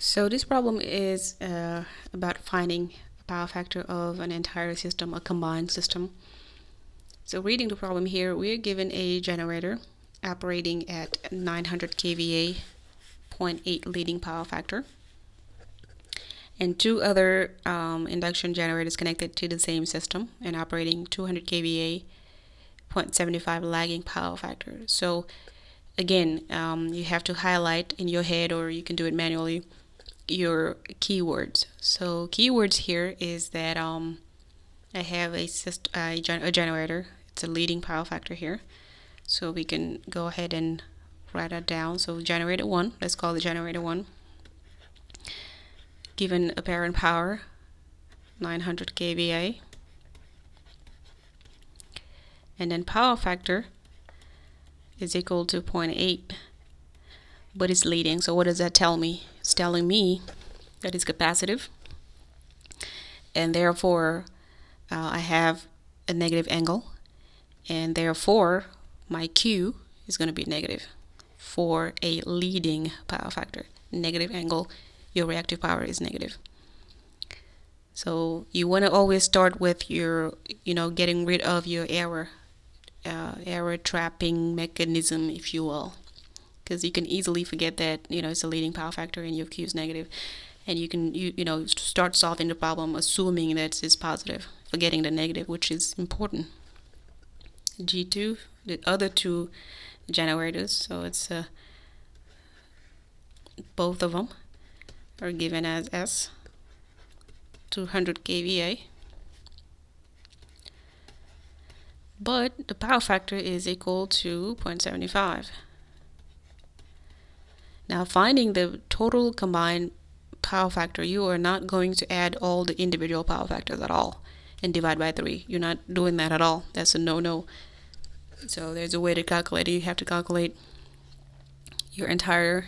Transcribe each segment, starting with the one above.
So this problem is uh, about finding a power factor of an entire system, a combined system. So reading the problem here, we're given a generator operating at 900 kVA, 0.8 leading power factor, and two other um, induction generators connected to the same system and operating 200 kVA, 0.75 lagging power factor. So again, um, you have to highlight in your head or you can do it manually your keywords. So keywords here is that um, I have a, syst a, a generator. It's a leading power factor here. So we can go ahead and write that down. So generator 1, let's call the generator 1. Given apparent power, 900 kVA. And then power factor is equal to 0.8 but it's leading so what does that tell me it's telling me that it's capacitive and therefore uh, I have a negative angle and therefore my Q is going to be negative for a leading power factor. Negative angle your reactive power is negative. So you want to always start with your you know getting rid of your error uh, error trapping mechanism if you will because you can easily forget that you know it's a leading power factor and your Q is negative. And you can you, you know start solving the problem assuming that it's positive forgetting the negative which is important. G2 the other two generators so it's uh, both of them are given as S 200 kVA. But the power factor is equal to 0.75 now finding the total combined power factor, you are not going to add all the individual power factors at all and divide by 3. You're not doing that at all. That's a no-no. So there's a way to calculate it. You have to calculate your entire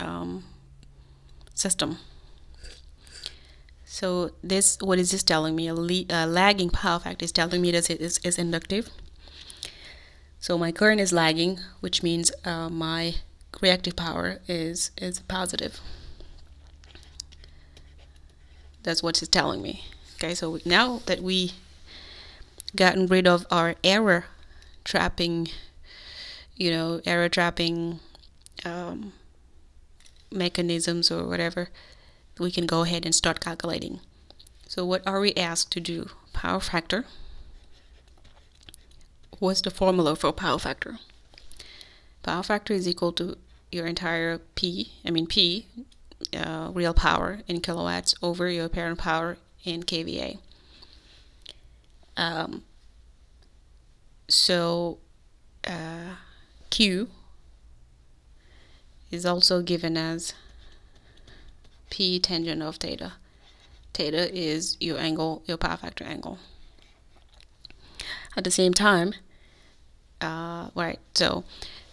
um, system. So this, what is this telling me? A, a lagging power factor is telling me that it is, is inductive. So my current is lagging, which means uh, my reactive power is is positive. That's what it's telling me. Okay, so now that we gotten rid of our error trapping, you know, error trapping um, mechanisms or whatever, we can go ahead and start calculating. So what are we asked to do? Power factor. What's the formula for power factor? Power factor is equal to your entire P, I mean P, uh, real power in kilowatts over your apparent power in kVA. Um, so uh, Q is also given as P tangent of theta. Theta is your angle, your power factor angle. At the same time, uh, right, so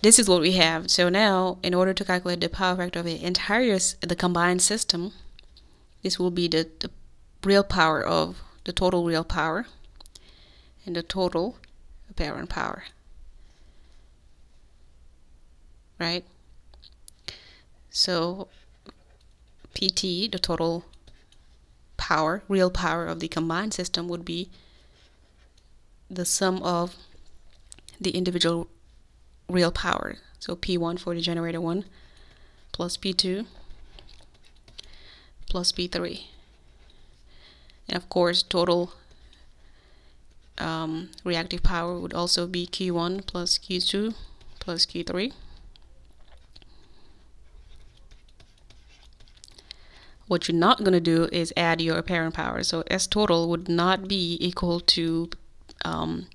this is what we have. So now, in order to calculate the power factor of the entire, the combined system, this will be the, the real power of the total real power and the total apparent power. Right? So, PT, the total power, real power of the combined system would be the sum of the individual real power. So P1 for the generator 1 plus P2 plus P3. And of course, total um, reactive power would also be Q1 plus Q2 plus Q3. What you're not going to do is add your apparent power. So S total would not be equal to um,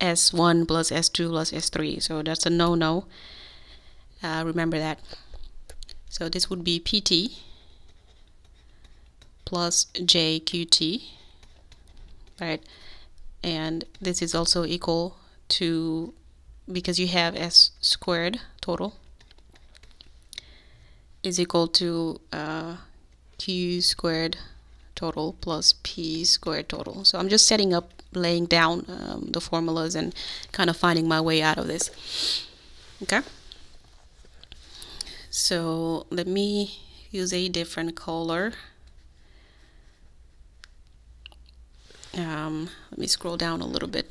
S1 plus S2 plus S3. So that's a no-no. Uh, remember that. So this would be PT plus JQT, right? And this is also equal to, because you have S squared total, is equal to uh, Q squared total plus P squared total. So I'm just setting up laying down um, the formulas and kind of finding my way out of this. Okay. So let me use a different color. Um, let me scroll down a little bit.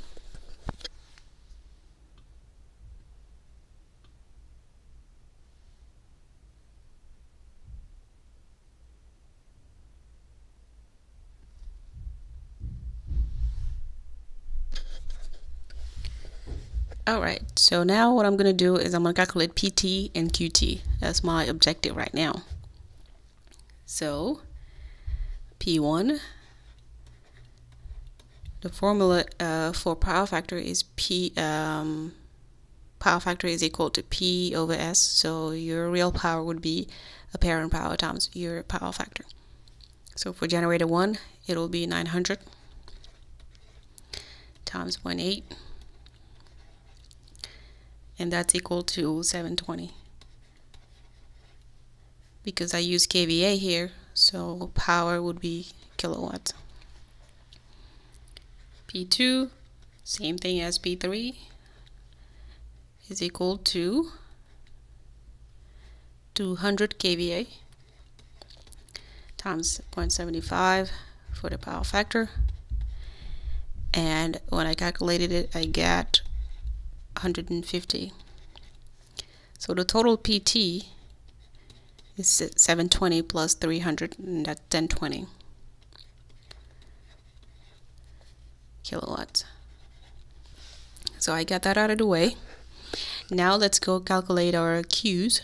All right, so now what I'm gonna do is I'm gonna calculate PT and QT. That's my objective right now. So P1, the formula uh, for power factor is P, um, power factor is equal to P over S. So your real power would be apparent power times your power factor. So for generator 1, it will be 900 times 0.8 and that's equal to 720 because I use kVA here so power would be kilowatts P2 same thing as P3 is equal to 200 kVA times 0.75 for the power factor. And when I calculated it I got 150 so the total PT is 720 plus 300 and that's 1020 kilowatts. So I got that out of the way. Now let's go calculate our Q's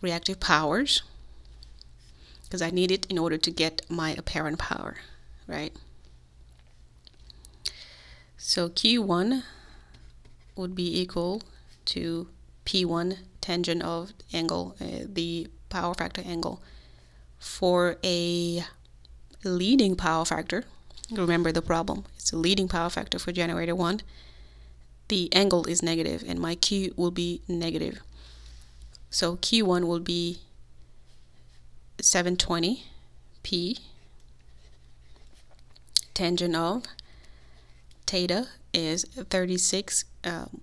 reactive powers because I need it in order to get my apparent power right? So Q1 would be equal to P1 tangent of angle, uh, the power factor angle. For a leading power factor, remember the problem, it's a leading power factor for generator 1, the angle is negative and my Q will be negative. So Q1 will be 720 P tangent of theta is 36 um,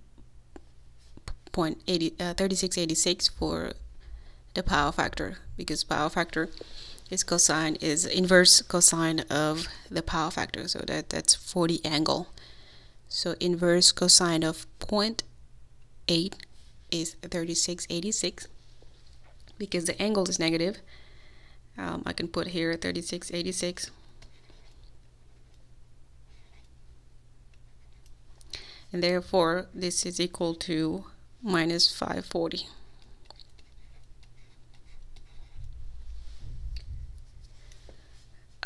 point 80, uh, 3686 for the power factor because power factor is cosine is inverse cosine of the power factor. So that that's 40 angle. So inverse cosine of 0.8 is 3686 because the angle is negative. Um, I can put here 3686 and therefore this is equal to minus 540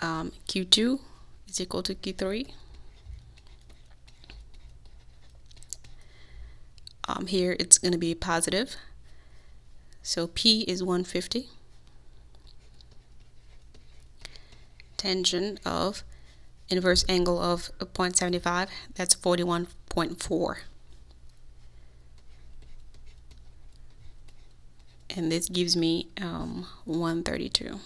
um, Q2 is equal to Q3 um, here it's going to be positive. So P is 150 tangent of inverse angle of 0.75 that's 41 0.4 and this gives me um, 132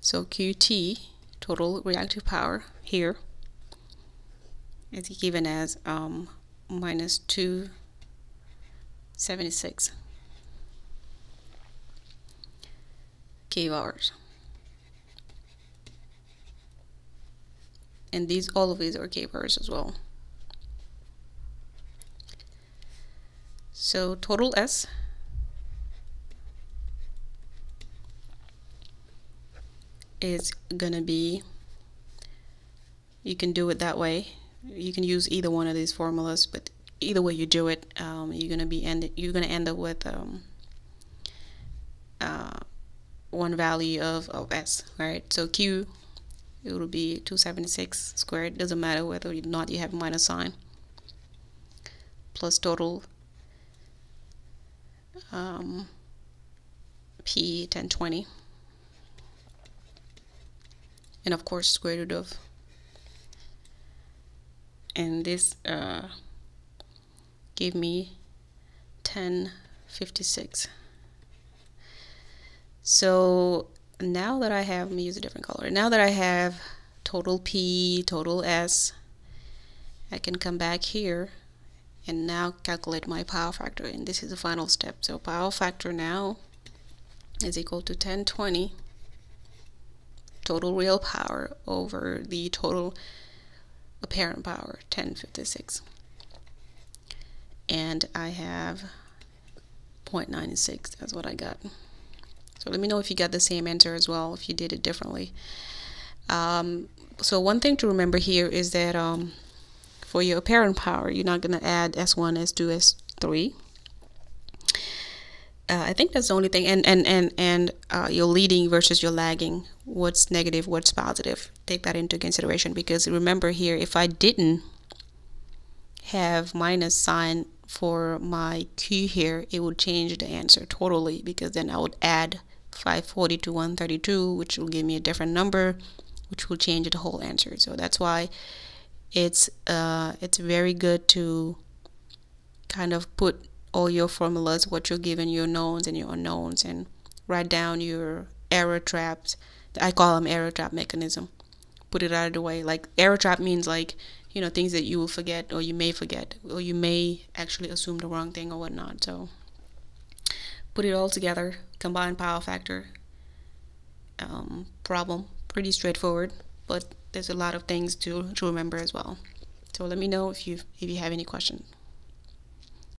so QT total reactive power here is given as um, minus 276 kVars and these all of these are kVars as well. So total S. Is gonna be you can do it that way. You can use either one of these formulas but either way you do it um, you're gonna be end you're gonna end up with um, uh, one value of, of S right? So Q it will be 276 squared. Doesn't matter whether or not you have minus sign plus total um, P 1020 and of course square root of and this uh, gave me 1056 so now that I have, let me use a different color. Now that I have total P, total S, I can come back here and now calculate my power factor. And this is the final step. So power factor now is equal to 1020 total real power over the total apparent power 1056 and I have 0.96 that's what I got so let me know if you got the same answer as well if you did it differently um, so one thing to remember here is that um, for your apparent power you're not going to add S1 S2 S3 uh, I think that's the only thing. And and and and uh, your leading versus your lagging. What's negative? What's positive? Take that into consideration because remember here, if I didn't have minus sign for my Q here, it would change the answer totally because then I would add 540 to 132, which will give me a different number, which will change the whole answer. So that's why it's uh, it's very good to kind of put all your formulas, what you're given, your knowns and your unknowns, and write down your error traps. I call them error trap mechanism. Put it out of the way. Like error trap means like you know things that you will forget or you may forget or you may actually assume the wrong thing or whatnot. So put it all together. Combine power factor. Um, problem pretty straightforward, but there's a lot of things to to remember as well. So let me know if you if you have any questions.